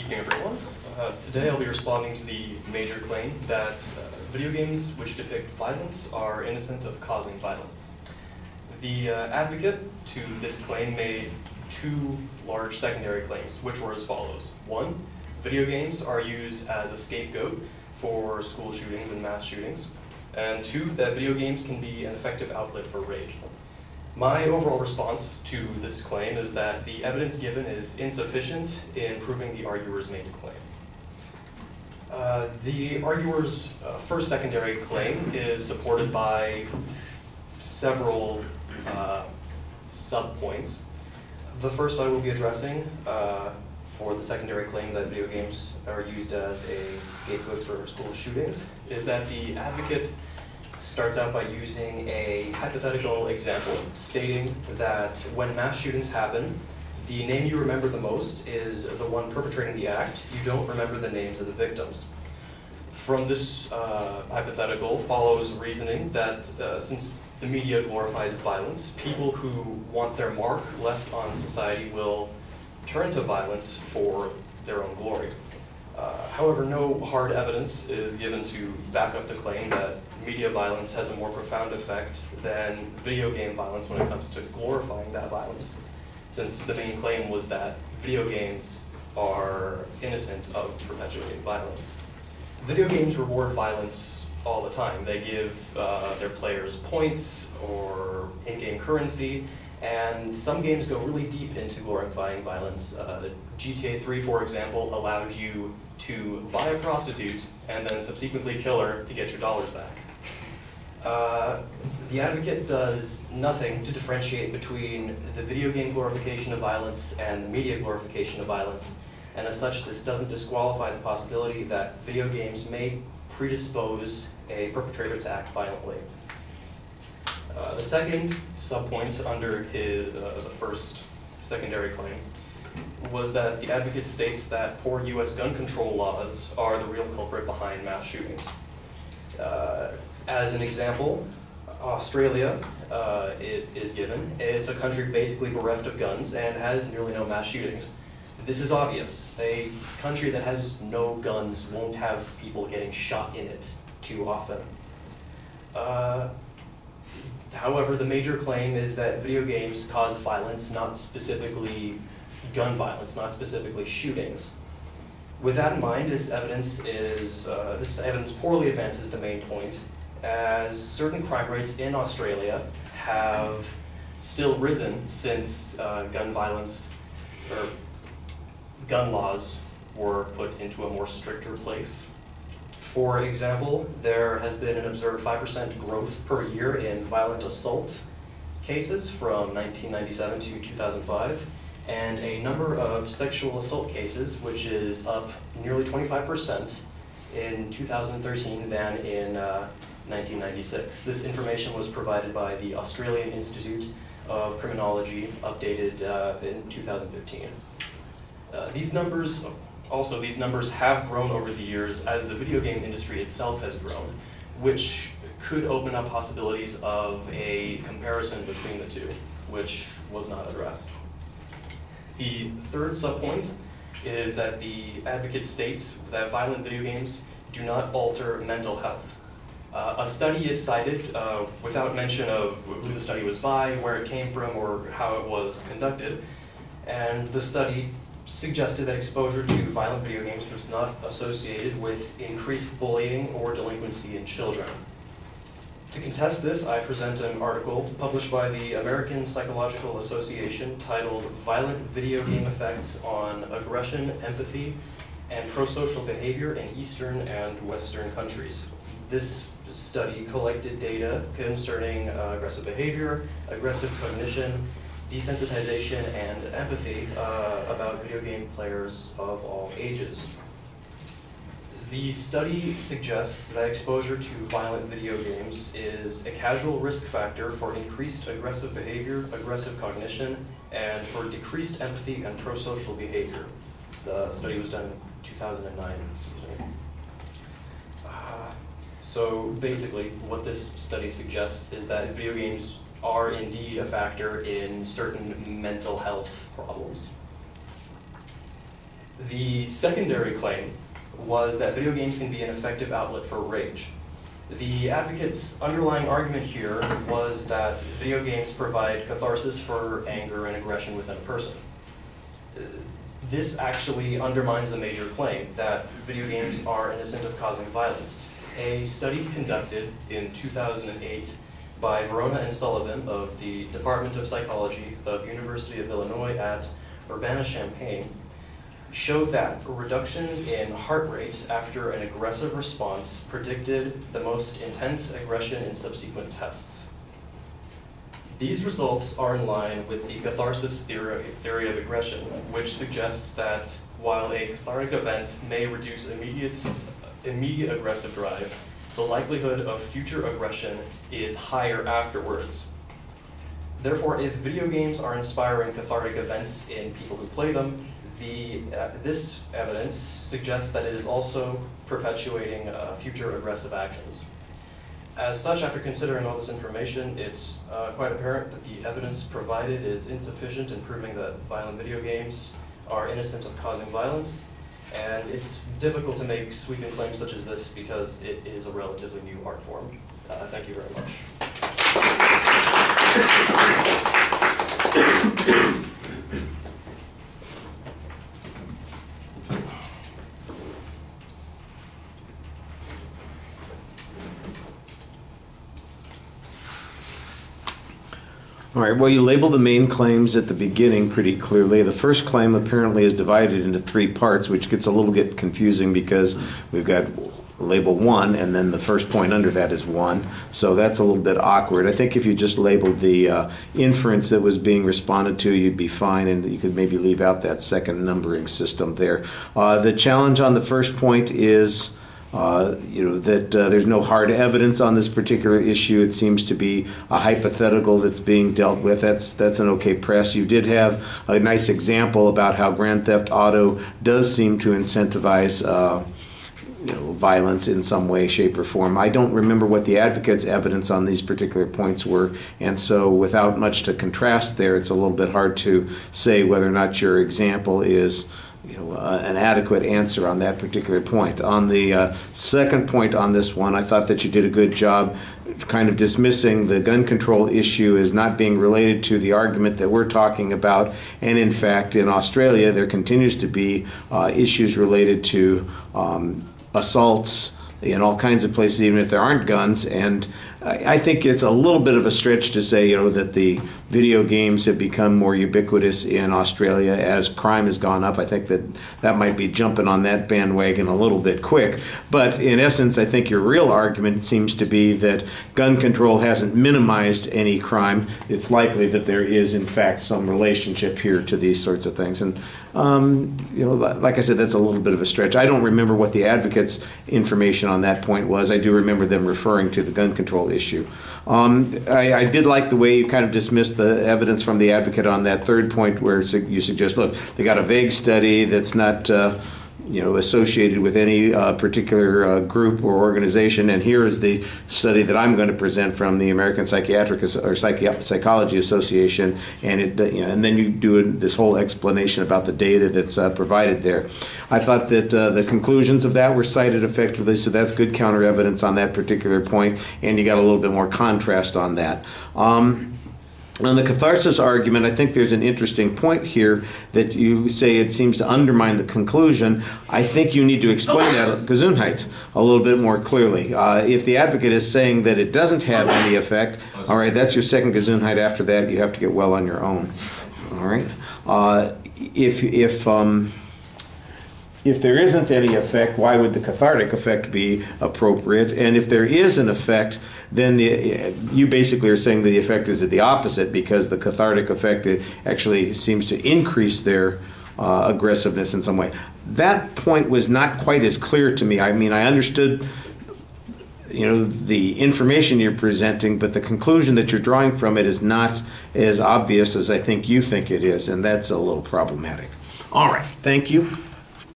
Evening, everyone. Uh, today I'll be responding to the major claim that uh, video games which depict violence are innocent of causing violence. The uh, advocate to this claim made two large secondary claims, which were as follows. One, video games are used as a scapegoat for school shootings and mass shootings. And two, that video games can be an effective outlet for rage. My overall response to this claim is that the evidence given is insufficient in proving the arguer's main claim. Uh, the arguer's uh, first secondary claim is supported by several uh, subpoints. The first I will be addressing uh, for the secondary claim that video games are used as a scapegoat for school shootings is that the advocate starts out by using a hypothetical example stating that when mass shootings happen, the name you remember the most is the one perpetrating the act. You don't remember the names of the victims. From this uh, hypothetical follows reasoning that uh, since the media glorifies violence, people who want their mark left on society will turn to violence for their own glory. Uh, however, no hard evidence is given to back up the claim that media violence has a more profound effect than video game violence when it comes to glorifying that violence, since the main claim was that video games are innocent of perpetuating violence. Video games reward violence all the time. They give uh, their players points or in-game currency, and some games go really deep into glorifying violence. Uh, GTA 3, for example, allowed you to buy a prostitute and then subsequently kill her to get your dollars back. Uh, the advocate does nothing to differentiate between the video game glorification of violence and the media glorification of violence, and as such, this doesn't disqualify the possibility that video games may predispose a perpetrator to act violently. Uh, the second subpoint under his, uh, the first secondary claim was that the advocate states that poor U.S. gun control laws are the real culprit behind mass shootings. Uh, as an example, Australia uh, it is given. It's a country basically bereft of guns and has nearly no mass shootings. This is obvious. A country that has no guns won't have people getting shot in it too often. Uh, however, the major claim is that video games cause violence, not specifically gun violence, not specifically shootings. With that in mind, this evidence is uh, this evidence poorly advances the main point, as certain crime rates in Australia have still risen since uh, gun violence or gun laws were put into a more stricter place. For example, there has been an observed 5% growth per year in violent assault cases from 1997 to 2005 and a number of sexual assault cases, which is up nearly 25% in 2013 than in uh, 1996. This information was provided by the Australian Institute of Criminology, updated uh, in 2015. Uh, these numbers, also these numbers have grown over the years as the video game industry itself has grown, which could open up possibilities of a comparison between the two, which was not addressed. The third subpoint is that the advocate states that violent video games do not alter mental health. Uh, a study is cited uh, without mention of who the study was by, where it came from, or how it was conducted. And the study suggested that exposure to violent video games was not associated with increased bullying or delinquency in children. To contest this, I present an article published by the American Psychological Association titled Violent Video Game Effects on Aggression, Empathy, and Prosocial Behavior in Eastern and Western Countries. This study collected data concerning uh, aggressive behavior, aggressive cognition, desensitization, and empathy uh, about video game players of all ages. The study suggests that exposure to violent video games is a casual risk factor for increased aggressive behavior, aggressive cognition, and for decreased empathy and prosocial behavior. The study was done in 2009, excuse me. Uh, so basically, what this study suggests is that video games are indeed a factor in certain mental health problems. The secondary claim was that video games can be an effective outlet for rage. The advocate's underlying argument here was that video games provide catharsis for anger and aggression within a person. This actually undermines the major claim that video games are innocent of causing violence. A study conducted in 2008 by Verona and Sullivan of the Department of Psychology of University of Illinois at Urbana-Champaign showed that reductions in heart rate after an aggressive response predicted the most intense aggression in subsequent tests. These results are in line with the catharsis theory, theory of aggression, which suggests that while a cathartic event may reduce immediate, immediate aggressive drive, the likelihood of future aggression is higher afterwards. Therefore, if video games are inspiring cathartic events in people who play them, the, uh, this evidence suggests that it is also perpetuating uh, future aggressive actions. As such, after considering all this information, it's uh, quite apparent that the evidence provided is insufficient in proving that violent video games are innocent of causing violence, and it's difficult to make sweeping claims such as this because it is a relatively new art form. Uh, thank you very much. All right, well, you label the main claims at the beginning pretty clearly. The first claim apparently is divided into three parts, which gets a little bit confusing because we've got label one, and then the first point under that is one. So that's a little bit awkward. I think if you just labeled the uh, inference that was being responded to, you'd be fine, and you could maybe leave out that second numbering system there. Uh, the challenge on the first point is. Uh, you know that uh, there's no hard evidence on this particular issue. It seems to be a hypothetical that's being dealt with. That's that's an okay press. You did have a nice example about how Grand Theft Auto does seem to incentivize. Uh, you know, violence in some way, shape, or form. I don't remember what the advocate's evidence on these particular points were, and so without much to contrast there, it's a little bit hard to say whether or not your example is you know, uh, an adequate answer on that particular point. On the uh, second point on this one, I thought that you did a good job kind of dismissing the gun control issue as not being related to the argument that we're talking about. And in fact, in Australia, there continues to be uh, issues related to um, assaults in all kinds of places, even if there aren't guns. And I, I think it's a little bit of a stretch to say, you know, that the video games have become more ubiquitous in Australia as crime has gone up. I think that that might be jumping on that bandwagon a little bit quick. But in essence, I think your real argument seems to be that gun control hasn't minimized any crime. It's likely that there is, in fact, some relationship here to these sorts of things. And um, you know, like I said, that's a little bit of a stretch. I don't remember what the advocates' information on that point was. I do remember them referring to the gun control issue. Um, I, I, did like the way you kind of dismissed the evidence from the advocate on that third point, where you suggest, look, they got a vague study that's not. Uh, you know, associated with any uh, particular uh, group or organization. And here is the study that I'm going to present from the American Psychiatric or Psychi- Psychology Association, and it, you know, and then you do this whole explanation about the data that's uh, provided there. I thought that uh, the conclusions of that were cited effectively, so that's good counter evidence on that particular point, and you got a little bit more contrast on that. Um, on the catharsis argument, I think there's an interesting point here that you say it seems to undermine the conclusion. I think you need to explain that Gesundheit a little bit more clearly. Uh, if the advocate is saying that it doesn't have any effect, all right, that's your second Gesundheit. After that, you have to get well on your own. All right. Uh, if if um, if there isn't any effect, why would the cathartic effect be appropriate? And if there is an effect, then the, you basically are saying the effect is at the opposite because the cathartic effect actually seems to increase their uh, aggressiveness in some way. That point was not quite as clear to me. I mean, I understood you know the information you're presenting but the conclusion that you're drawing from it is not as obvious as i think you think it is and that's a little problematic all right thank you